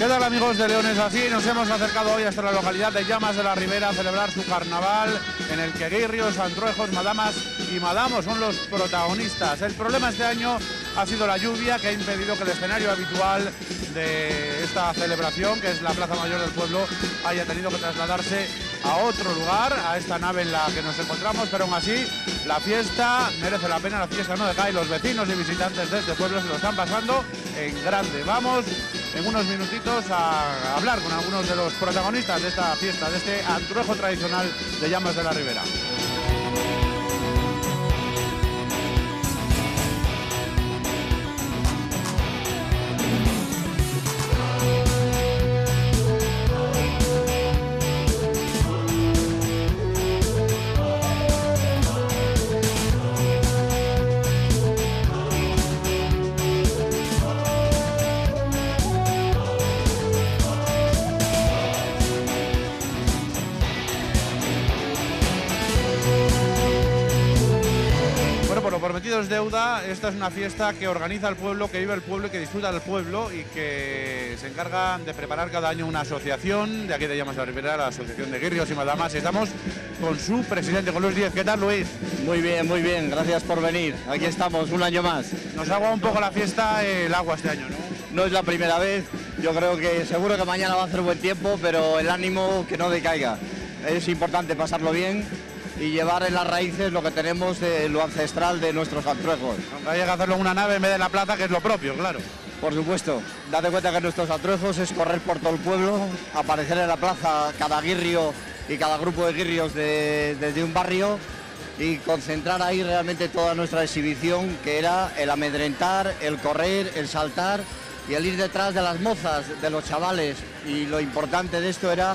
¿Qué tal amigos de Leones Así? Nos hemos acercado hoy hasta la localidad de Llamas de la Ribera a celebrar su carnaval en el que Guirrios, Antruejos, Madamas y Madamos son los protagonistas. El problema este año ha sido la lluvia que ha impedido que el escenario habitual de esta celebración, que es la Plaza Mayor del Pueblo, haya tenido que trasladarse a otro lugar, a esta nave en la que nos encontramos, pero aún así la fiesta merece la pena, la fiesta no decae, los vecinos y visitantes de este pueblo se lo están pasando en grande. Vamos en unos minutitos a hablar con algunos de los protagonistas de esta fiesta, de este antruejo tradicional de Llamas de la Ribera. Prometido es deuda. Esta es una fiesta que organiza el pueblo, que vive el pueblo y que disfruta del pueblo y que se encarga de preparar cada año una asociación de aquí de Llamas de la Ribera, la Asociación de Guirrios y Madamas. Y estamos con su presidente, con Luis Díez. ¿Qué tal, Luis? Muy bien, muy bien, gracias por venir. Aquí estamos, un año más. Nos agua un poco la fiesta el agua este año, ¿no? No es la primera vez, yo creo que seguro que mañana va a hacer buen tiempo, pero el ánimo que no decaiga. Es importante pasarlo bien y llevar en las raíces lo que tenemos de lo ancestral de nuestros antruejos. Aunque haya que hacerlo en una nave en vez de la plata, que es lo propio, claro. Por supuesto, date cuenta que nuestros antruejos es correr por todo el pueblo, aparecer en la plaza cada guirrio y cada grupo de guirrios de- desde un barrio y concentrar ahí realmente toda nuestra exhibición, que era el amedrentar, el correr, el saltar y el ir detrás de las mozas, de los chavales. Y lo importante de esto era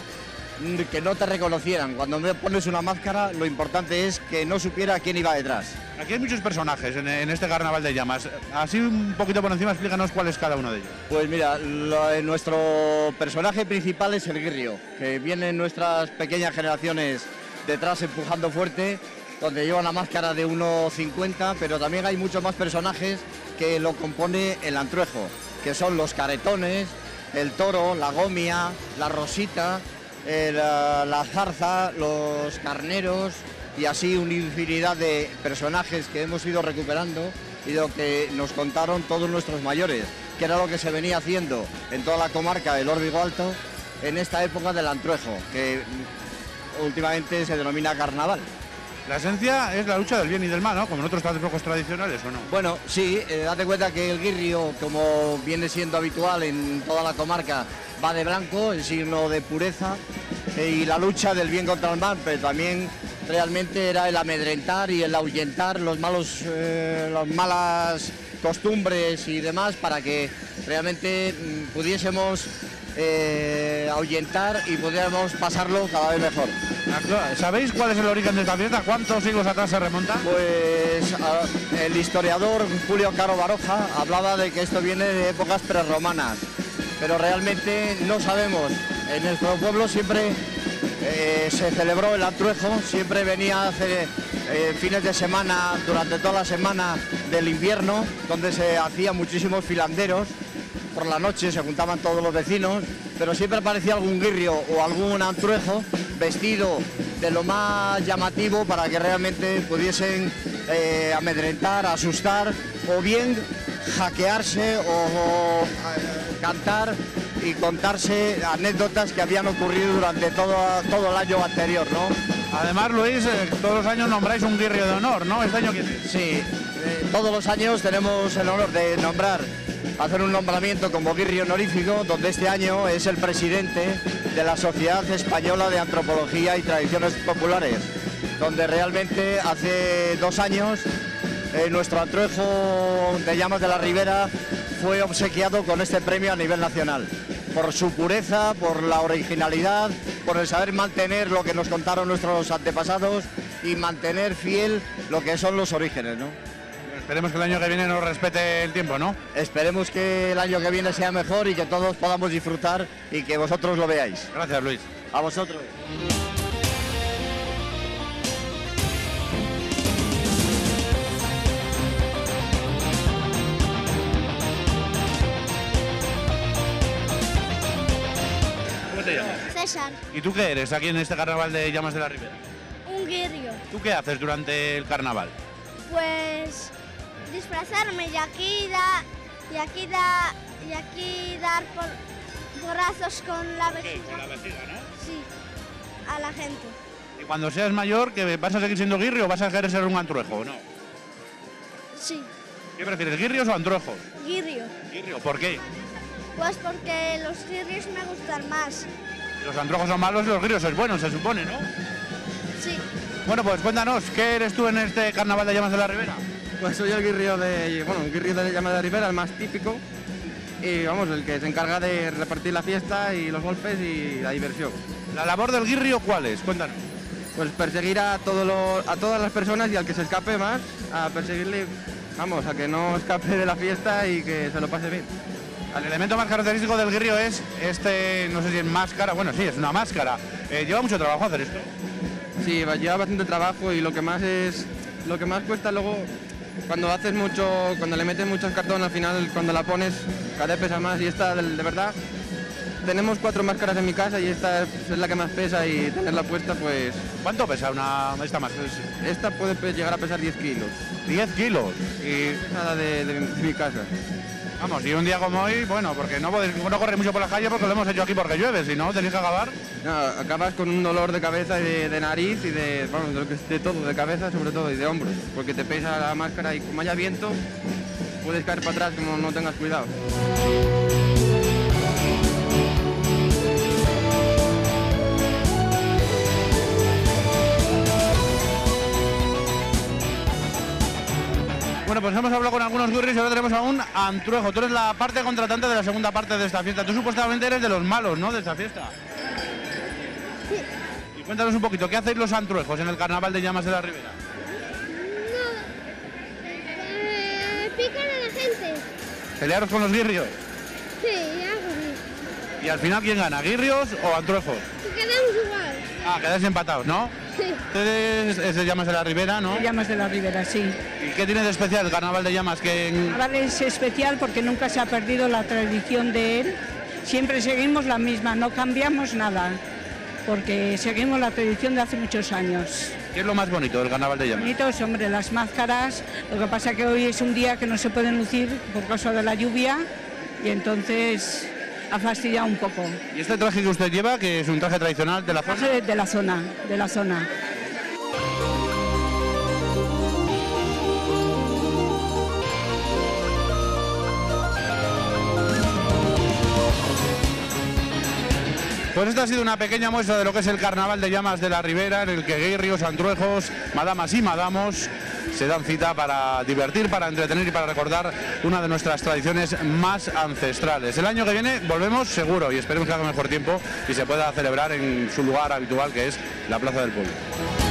que no te reconocieran. Cuando me pones una máscara, lo importante es que no supiera quién iba detrás. Aquí hay muchos personajes en, en este carnaval de llamas. Así un poquito por encima, explícanos cuál es cada uno de ellos. Pues mira, lo- eh, nuestro personaje principal es el guirrio, que viene en nuestras pequeñas generaciones detrás empujando fuerte, donde lleva una máscara de 1,50, pero también hay muchos más personajes que lo compone el antruejo, que son los caretones, el toro, la gomia, la rosita, eh, la, zarza, los carneros y así una infinidad de personajes que hemos ido recuperando y lo que nos contaron todos nuestros mayores, que era lo que se venía haciendo en toda la comarca del Órbigo Alto en esta época del antruejo, que últimamente se denomina carnaval. La esencia es la lucha del bien y del mal, ¿no? Como en otros juegos tradicionales, ¿o no? Bueno, sí, eh, date cuenta que el guirrio, como viene siendo habitual en toda la comarca, va de blanco, en signo de pureza, eh, y la lucha del bien contra el mal, pero también realmente era el amedrentar y el ahuyentar los malos, eh, las malas costumbres y demás para que realmente mm, pudiésemos eh, ahuyentar y pudiéramos pasarlo cada vez mejor. ¿Sabéis cuál es el origen de esta fiesta? ¿Cuántos siglos atrás se remonta? Pues a- el historiador Julio Caro Baroja hablaba de que esto viene de épocas prerromanas, pero realmente no sabemos. En nuestro pueblo siempre eh, se celebró el antruejo, siempre venía hace eh, fines de semana, durante toda la semana del invierno, donde se hacían muchísimos filanderos. Por la noche se juntaban todos los vecinos, pero siempre aparecía algún guirrio o algún antruejo vestido de lo más llamativo para que realmente pudiesen eh, amedrentar, asustar o bien hackearse o, o, eh, cantar y contarse anécdotas que habían ocurrido durante todo, todo el año anterior, ¿no? Además, Luis, eh, todos los años nombráis un guirrio de honor, ¿no? ¿Este año quién es? Sí, todos los años tenemos el honor de nombrar, hacer un nombramiento como guirrio honorífico, donde este año es el presidente de la Sociedad Española de Antropología y Tradiciones Populares, donde realmente hace dos años eh, nuestro antruejo de llamas de la Ribera fue obsequiado con este premio a nivel nacional. Por su pureza, por la originalidad, por el saber mantener lo que nos contaron nuestros antepasados y mantener fiel lo que son los orígenes, ¿no? Esperemos que el año que viene nos respete el tiempo, ¿no? Esperemos que el año que viene sea mejor y que todos podamos disfrutar y que vosotros lo veáis. Gracias, Luis. A vosotros. César, ¿Y tú qué eres aquí en este carnaval de Llamas de la Ribera? un guirrio. ¿Tú qué haces durante el carnaval? Pues disfrazarme y aquí da, y aquí da, y aquí dar por, porrazos con la ¿no? Sí, a la gente. Y cuando seas mayor, ¿que vas a seguir siendo guirri o vas a querer ser un antruejo? ¿no? Sí, ¿Qué prefieres, guirrios o antrujos? guirrio. Guirrio. ¿Por qué? Pues porque los guirrios me gustan más. Los antrujos son malos y los guirrios son buenos, se supone, ¿no? Sí, Bueno, pues cuéntanos, ¿qué eres tú en este carnaval de Llamas de la Ribera? Pues soy el guirrio de, bueno, el guirrio de Llama de Rivera, el más típico. Y vamos, el que se encarga de repartir la fiesta y los golpes y la diversión. ¿La labor del guirrio cuál es? Cuéntanos. Pues perseguir a, todos los- a todas las personas y al que se escape más, a perseguirle, vamos, a que no escape de la fiesta y que se lo pase bien. El elemento más característico del guirrio es este, no sé si es máscara, bueno, sí, es una máscara. Eh, lleva mucho trabajo hacer esto. Sí, va- lleva bastante trabajo y lo que más es, lo que más cuesta luego, cuando haces mucho, cuando le metes muchos cartón al final, cuando la pones, cada vez pesa más y esta, de, de verdad, tenemos cuatro máscaras en mi casa y esta es, la que más pesa y tenerla puesta, pues, ¿Cuánto pesa una esta máscara? esta puede llegar a pesar 10 kilos. 10 kilos. Y Nada de, de- de mi casa. vamos, y un día como hoy, bueno, porque no, podéis, no corre mucho por la calle porque lo hemos hecho aquí porque llueve, si no, tenéis que acabar. No, acabas con un dolor de cabeza y de, de nariz y de, vamos, de, lo que, de todo, de cabeza sobre todo y de hombros, porque te pesa la máscara y como haya viento, puedes caer para atrás como no tengas cuidado. Bueno, pues hemos hablado con algunos guirris y ahora tenemos a un antruejo. Tú eres la parte contratante de la segunda parte de esta fiesta. Tú supuestamente eres de los malos, ¿no? De esta fiesta. Y cuéntanos un poquito, ¿qué hacéis los antruejos en el carnaval de Llamas de la Ribera? Eh, pican a la gente. ¿Pelearos con los guirrios? Sí, algo ¿Y al final quién gana, guirrios o antruejos? Quedamos igual. Ah, quedáis empatados, ¿no? Sí. Ustedes es de Llamas de la Ribera, ¿no? Llamas de la Ribera, sí. ¿Y qué tiene de especial el carnaval de Llamas? Que en- Ahora es especial porque nunca se ha perdido la tradición de él. Siempre seguimos la misma, no cambiamos nada, porque seguimos la tradición de hace muchos años. ¿Qué es lo más bonito del carnaval de Llamas? Bonitos, hombre, las máscaras. Lo que pasa que hoy es un día que no se pueden lucir por causa de la lluvia y entonces ha fastidiado un poco. ¿Y este traje que usted lleva, que es un traje tradicional de la zona? Traje de, la zona, de la zona. Pues esta ha sido una pequeña muestra de lo que es el carnaval de llamas de la Ribera, en el que guirrios, antruejos, madamas y madamos se dan cita para divertir, para entretener y para recordar una de nuestras tradiciones más ancestrales. El año que viene volvemos seguro y esperemos que haga mejor tiempo y se pueda celebrar en su lugar habitual que es la Plaza del Pueblo.